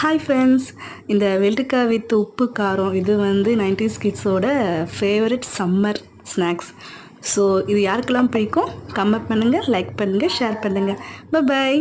Hi friends இந்த வெள்ளரிக்காய் with உப்பு காரம் இது வந்து நைன்டிஸ் கிட்ஸோட ஃபேவரட் சம்மர் ஸ்நாக்ஸ் ஸோ இது யாருக்கெல்லாம் பிடிக்கும்? கமெண்ட் பண்ணுங்கள் லைக் பண்ணுங்கள் ஷேர் பண்ணுங்கள் பாய்